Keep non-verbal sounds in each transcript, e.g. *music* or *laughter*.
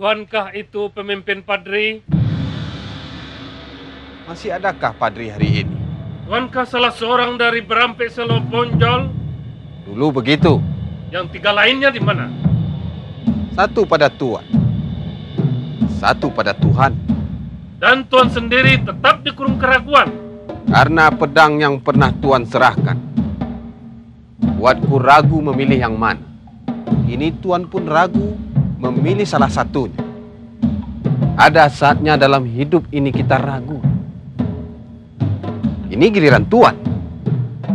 Tuankah itu pemimpin Padri? Masih adakah Padri hari ini? Tuankah salah seorang dari Berampek Selo Ponjol? Dulu begitu. Yang tiga lainnya di mana? Satu pada Tuan. Satu pada Tuhan. Dan Tuan sendiri tetap dikurung keraguan. Karena pedang yang pernah Tuan serahkan. Buatku ragu memilih yang mana. Ini Tuan pun ragu memilih salah satunya. Ada saatnya dalam hidup ini kita ragu. Ini giliran Tuan.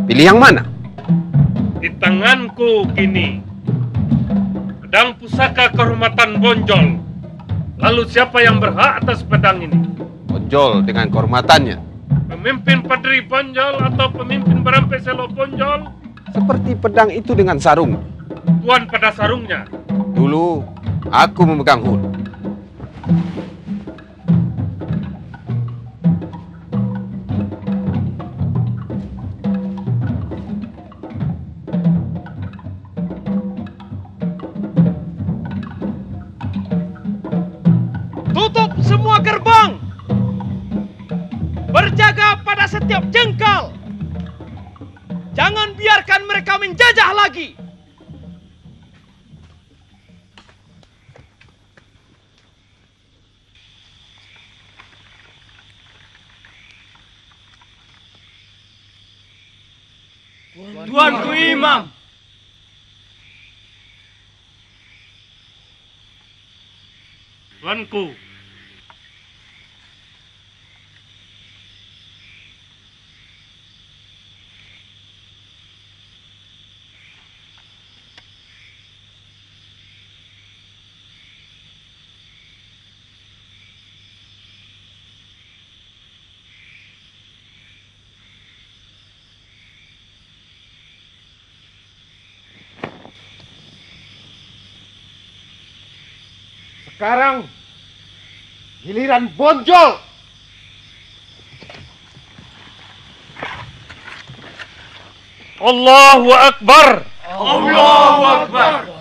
Pilih yang mana? Di tanganku kini. Pedang pusaka kehormatan Bonjol. Lalu siapa yang berhak atas pedang ini? Bonjol dengan kehormatannya. Pemimpin Padri Bonjol atau pemimpin Berampek Selo Bonjol? Seperti pedang itu dengan sarung. Tuan pada sarungnya. Dulu aku memegang hulu. Tuanku Imam. Tuanku, Sekarang giliran Bonjol. Allahu Akbar. Allahu Akbar.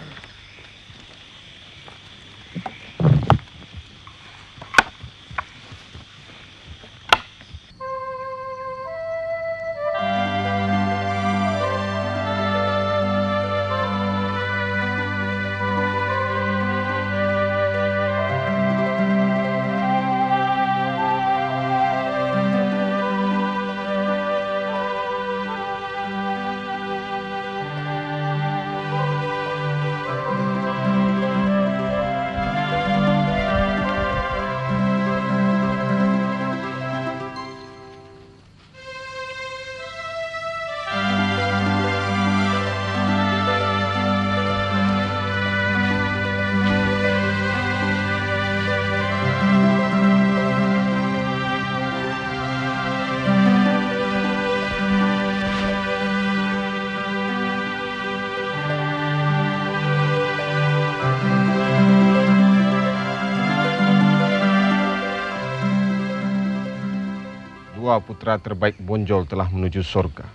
Dua putra terbaik Bonjol telah menuju surga.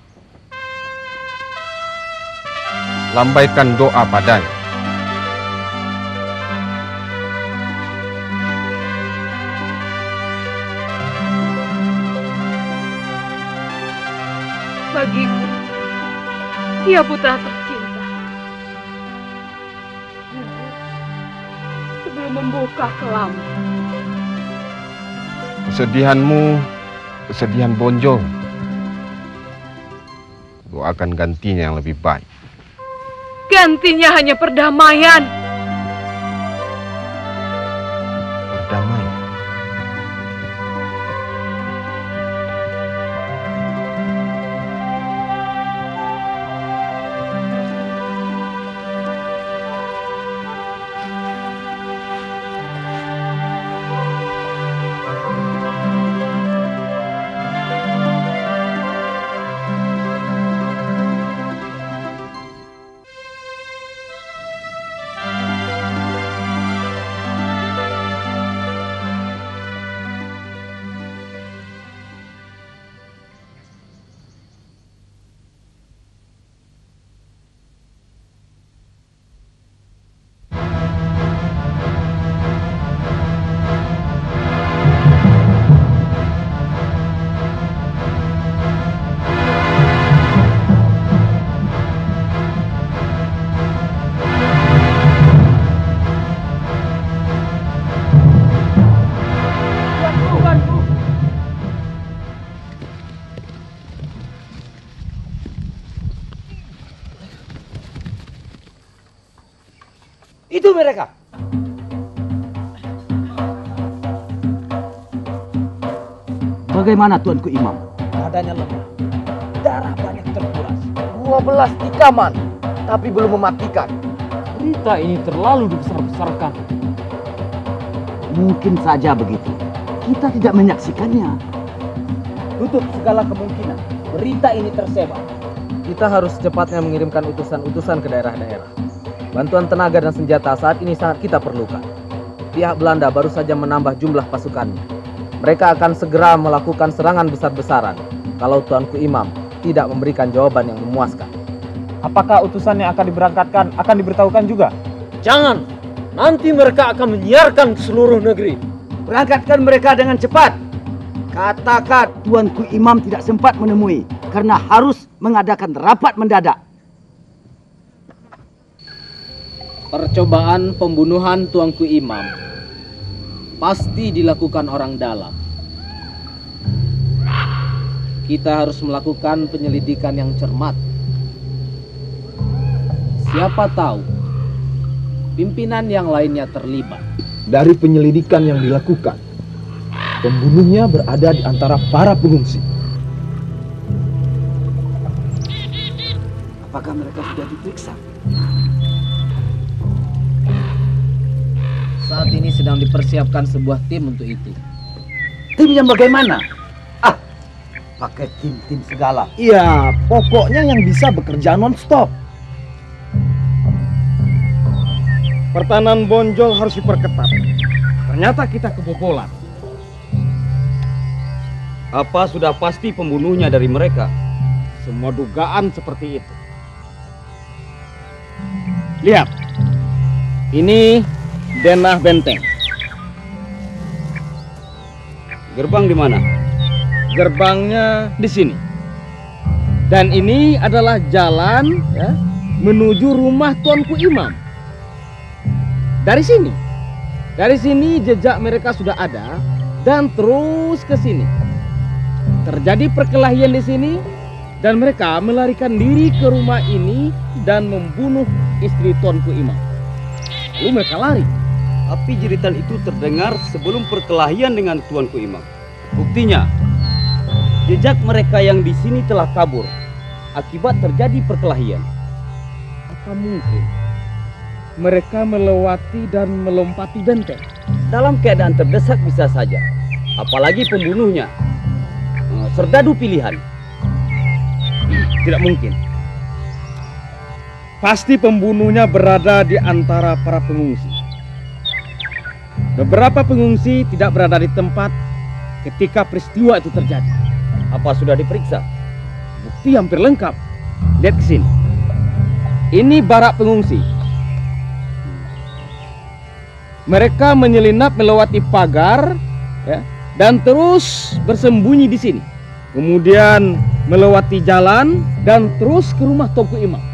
Lambaikan doa padanya. Bagiku, dia putra tercinta. Sebelum membuka kelam. Kesedihanmu, kesedihan Bonjol. Doakan gantinya yang lebih baik. Gantinya hanya perdamaian. Itu mereka. Bagaimana Tuanku Imam? Badannya lemah. Darah banyak terkuras. 12 tikaman, tapi belum mematikan. Berita ini terlalu dibesar-besarkan. Mungkin saja begitu. Kita tidak menyaksikannya. Tutup segala kemungkinan. Berita ini tersebar. Kita harus secepatnya mengirimkan utusan-utusan ke daerah-daerah. Bantuan tenaga dan senjata saat ini sangat kita perlukan. Pihak Belanda baru saja menambah jumlah pasukannya. Mereka akan segera melakukan serangan besar-besaran kalau Tuanku Imam tidak memberikan jawaban yang memuaskan. Apakah utusan yang akan diberangkatkan akan diberitahukan juga? Jangan! Nanti mereka akan menyiarkan ke seluruh negeri. Berangkatkan mereka dengan cepat. Katakan Tuanku Imam tidak sempat menemui karena harus mengadakan rapat mendadak. Percobaan pembunuhan Tuanku Imam pasti dilakukan orang dalam. Kita harus melakukan penyelidikan yang cermat. Siapa tahu pimpinan yang lainnya terlibat. Dari penyelidikan yang dilakukan, pembunuhnya berada di antara para pengungsi. Apakah mereka sudah diperiksa? Saat ini sedang dipersiapkan sebuah tim untuk itu. Tim yang bagaimana? Ah, pakai tim-tim segala. Iya, pokoknya yang bisa bekerja non-stop. Pertahanan Bonjol harus diperketat. Ternyata kita kebobolan. Apa sudah pasti pembunuhnya dari mereka? Semua dugaan seperti itu. Lihat. Ini denah benteng. Gerbang di mana? Gerbangnya di sini. Dan ini adalah jalan ya, menuju rumah Tuanku Imam. Dari sini. Dari sini jejak mereka sudah ada dan terus ke sini. Terjadi perkelahian di sini dan mereka melarikan diri ke rumah ini dan membunuh istri Tuanku Imam. Lalu mereka lari. Tapi jeritan itu terdengar sebelum perkelahian dengan Tuanku Imam. Buktinya, jejak mereka yang di sini telah kabur akibat terjadi perkelahian. Apa mungkin mereka melewati dan melompati benteng? Dalam keadaan terdesak bisa saja. Apalagi pembunuhnya. eh, Serdadu pilihan. *clears throat* Tidak mungkin. Pasti pembunuhnya berada di antara para pengungsi. Beberapa pengungsi tidak berada di tempat ketika peristiwa itu terjadi. Apa sudah diperiksa? Bukti hampir lengkap. Lihat ke sini. Ini barak pengungsi. Mereka menyelinap melewati pagar ya, dan terus bersembunyi di sini. Kemudian melewati jalan dan terus ke rumah Toko Imam.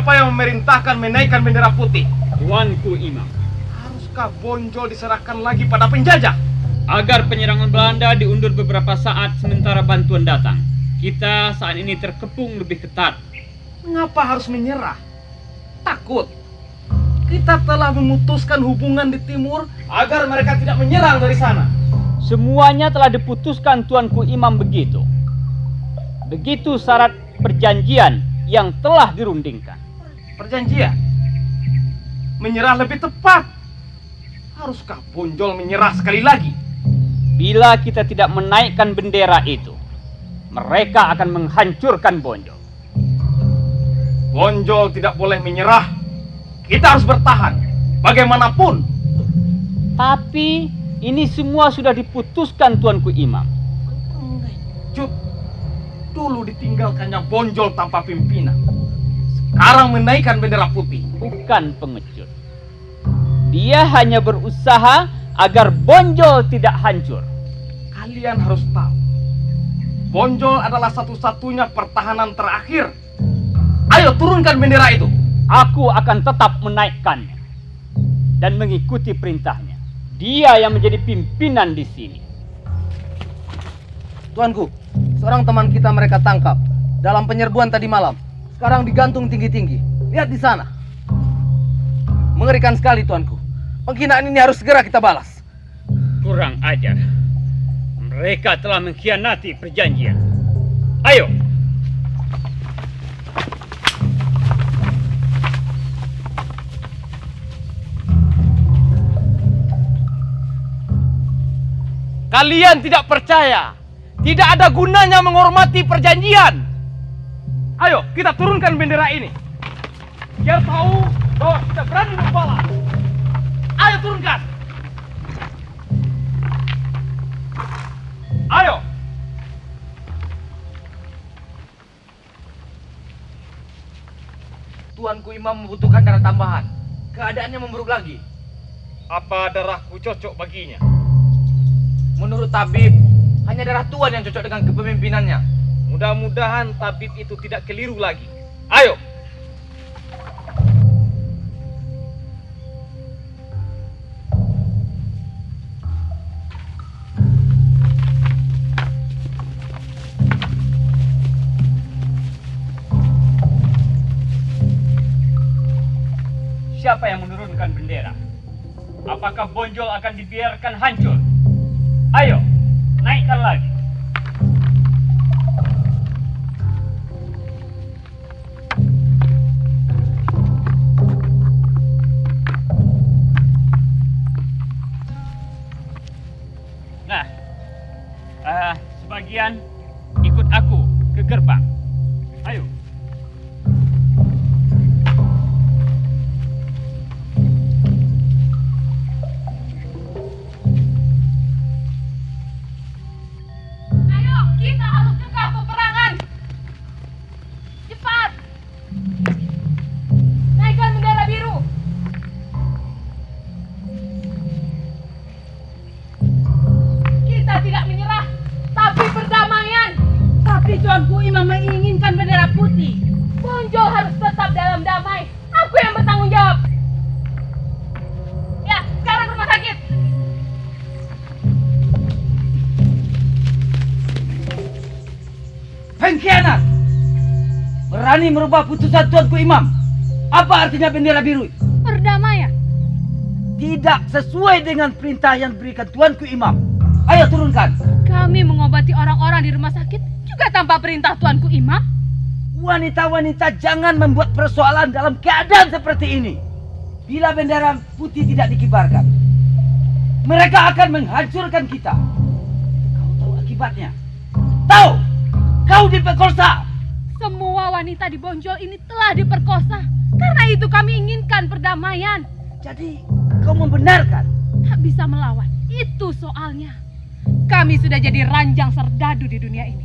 Siapa yang memerintahkan menaikkan bendera putih? Tuanku Imam, Haruskah Bonjol diserahkan lagi pada penjajah? agar penyerangan Belanda diundur beberapa saat sementara bantuan datang. Kita saat ini terkepung lebih ketat. Mengapa harus menyerah? Takut. Kita telah memutuskan hubungan di timur agar mereka tidak menyerang dari sana. Semuanya telah diputuskan Tuanku Imam begitu. Begitu syarat perjanjian yang telah dirundingkan. Perjanjian. Menyerah lebih tepat. Haruskah Bonjol menyerah sekali lagi? Bila kita tidak menaikkan bendera itu, mereka akan menghancurkan Bonjol. Bonjol tidak boleh menyerah. Kita harus bertahan. Bagaimanapun. Tapi ini semua sudah diputuskan Tuanku Imam. Cut, dulu ditinggalkannya Bonjol tanpa pimpinan. Sekarang menaikkan bendera putih. Bukan pengecut. Dia hanya berusaha agar Bonjol tidak hancur. Kalian harus tahu. Bonjol adalah satu-satunya pertahanan terakhir. Ayo turunkan bendera itu. Aku akan tetap menaikkannya dan mengikuti perintahnya. Dia yang menjadi pimpinan di sini. Tuanku, seorang teman kita mereka tangkap dalam penyerbuan tadi malam. Sekarang digantung tinggi-tinggi. Lihat di sana. Mengerikan sekali, Tuanku. Penghinaan ini harus segera kita balas. Kurang ajar. Mereka telah mengkhianati perjanjian. Ayo, Kalian tidak percaya. Tidak ada gunanya menghormati perjanjian. Ayo, kita turunkan bendera ini. Biar tahu bahwa kita berani membalas. Ayo turunkan. Ayo. Tuanku Imam membutuhkan darah tambahan. Keadaannya memburuk lagi. Apa darahku cocok baginya? Menurut tabib, hanya darah tuan yang cocok dengan kepemimpinannya. Mudah-mudahan tabib itu tidak keliru lagi. Ayo. siapa yang menurunkan bendera? Apakah Bonjol akan dibiarkan hancur? Ayo, naikkan lagi. Berani merubah putusan Tuanku Imam. Apa artinya bendera biru? Perdamaian. Tidak sesuai dengan perintah yang diberikan Tuanku Imam. Ayo turunkan. Kami mengobati orang-orang di rumah sakit juga tanpa perintah Tuanku Imam. Wanita-wanita jangan membuat persoalan dalam keadaan seperti ini. Bila bendera putih tidak dikibarkan, mereka akan menghancurkan kita. Kau tahu akibatnya. Tahu? Kau diperkosa. Semua wanita di Bonjol ini telah diperkosa. Karena itu kami inginkan perdamaian. Jadi kau membenarkan? Tak bisa melawan. Itu soalnya. Kami sudah jadi ranjang serdadu di dunia ini.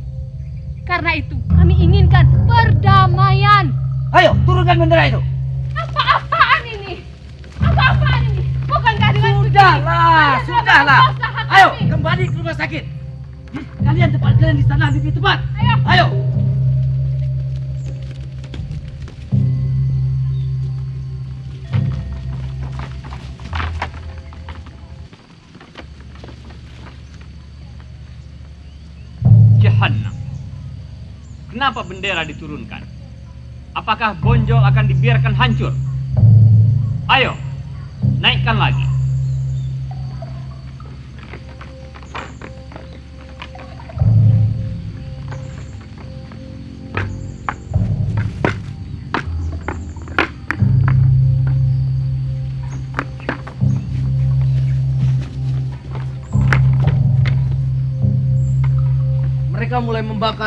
Karena itu kami inginkan perdamaian. Ayo turunkan bendera itu. Apa-apaan ini? Apa-apaan ini? Bukankah dengan Sudahlah, sudahlah. Ayo kembali ke rumah sakit. Hmm, Kalian tempat kalian di sana lebih tepat. Ayo. Ayo. Kenapa bendera diturunkan? Apakah Bonjol akan dibiarkan hancur? Ayo, naikkan lagi.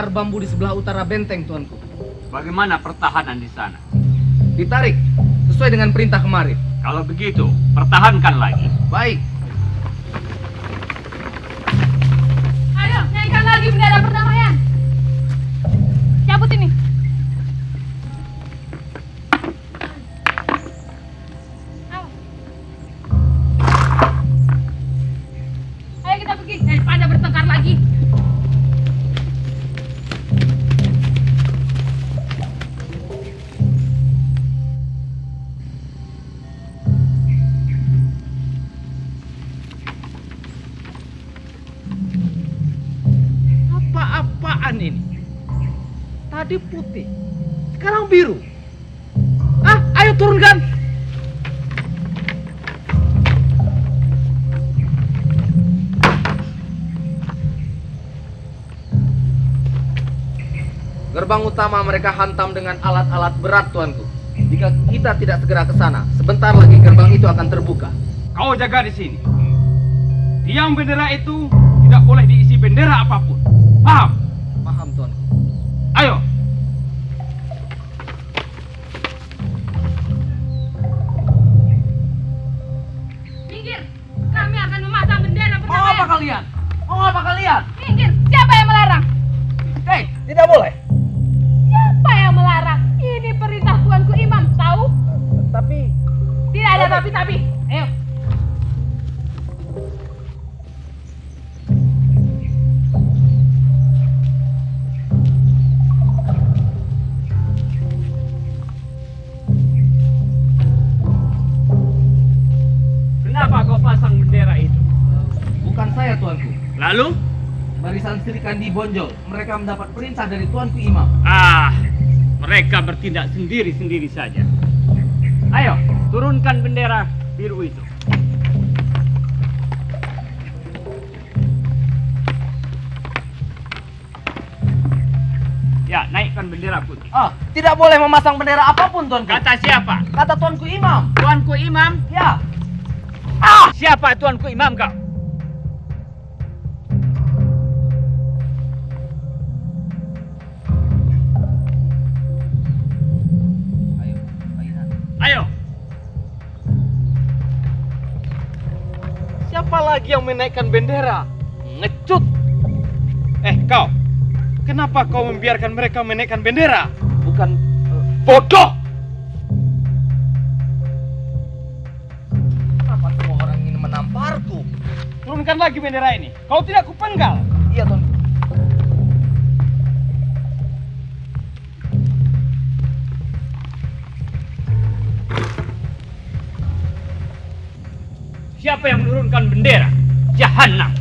Bambu di sebelah utara benteng, tuanku. Bagaimana pertahanan di sana? Ditarik sesuai dengan perintah kemarin. Kalau begitu, pertahankan lagi. Baik. Ayo, naikkan lagi bendera perdamaian. Sekarang biru. Ah, ayo turunkan. Gerbang utama mereka hantam dengan alat-alat berat, tuanku. Jika kita tidak segera ke sana, sebentar lagi gerbang itu akan terbuka. Kau jaga di sini. Tiang bendera itu tidak boleh diisi bendera apa pun. Paham? Paham, Kandi Bonjol. Mereka mendapat perintah dari tuanku imam. Ah, mereka bertindak sendiri-sendiri saja. Ayo, turunkan bendera biru itu. Ya, naikkan bendera putih. Ah, tidak boleh memasang bendera apa pun, tuanku. Kata siapa? Kata tuanku imam. Tuanku Imam? Ya, Ah, siapa tuanku Imam kau? Yang menaikkan bendera? Ngecut. Eh, kau. Kenapa kau membiarkan mereka menaikkan bendera? Bukan Bodoh! apa semua orang ingin menamparku. Turunkan lagi bendera ini. Kau tidak kupenggal. Iya, tuanku. siapa yang menurunkan bendera? Jahanam.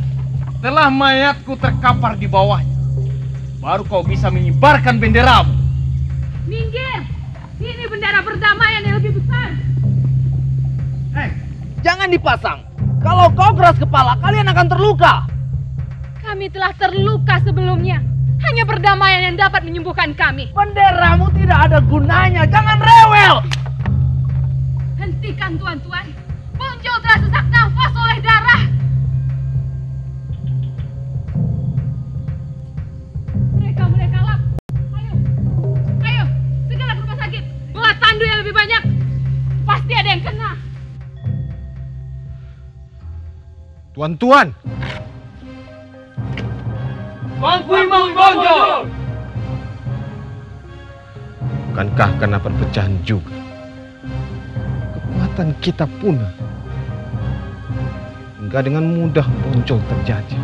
Setelah mayatku terkapar di bawahnya, baru kau bisa mengibarkan benderamu. Minggir. Ini bendera perdamaian yang lebih besar. Eh, jangan dipasang. Kalau kau keras kepala, kalian akan terluka. Kami telah terluka sebelumnya. Hanya perdamaian yang dapat menyembuhkan kami. Benderamu tidak ada gunanya. Jangan rewel. Hentikan tuan-tuan. Bonjol telah sesak nafas oleh darah. Tuan-tuan, Bonjol. bukankah karena perpecahan juga? Kekuatan kita punah. Hingga dengan mudah muncul terjadi.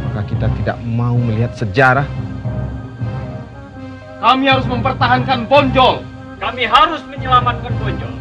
Maka kita tidak mau melihat sejarah Kami harus mempertahankan Bonjol. Kami harus menyelamatkan Bonjol.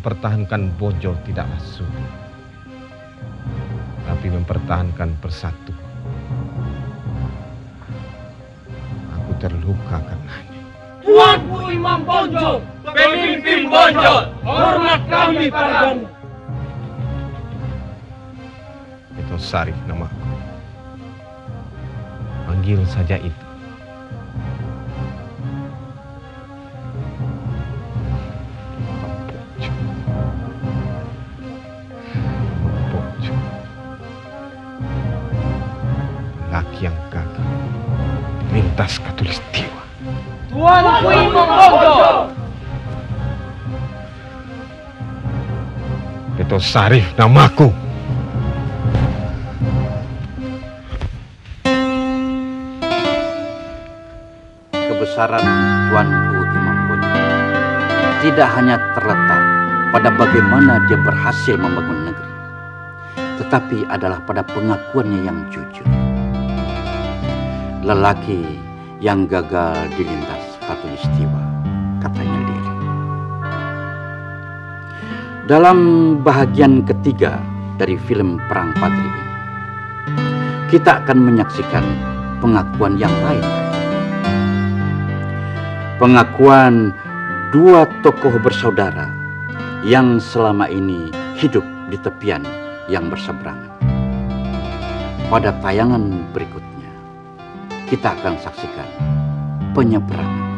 Mempertahankan Bonjol tidaklah sulit. Tapi mempertahankan persatu. Aku terluka karenanya. Tuanku Imam Bonjol, pemimpin Bonjol, hormat kami padamu. Itu Sarif namaku. Panggil saja itu. Lintas katulistiwa. Tuanku Imam Bonjol. Itu Sarif namaku. kebesaran Tuanku Imam Bonjol tidak hanya terletak pada bagaimana dia berhasil membangun negeri, tetapi adalah pada pengakuannya yang jujur. Lelaki yang gagal dilintas katulistiwa, katanya diri. Dalam bahagian ketiga dari film Perang Patri ini, kita akan menyaksikan pengakuan yang lain pengakuan dua tokoh bersaudara yang selama ini hidup di tepian yang berseberangan. Pada tayangan berikutnya, kita akan saksikan penyeberangan.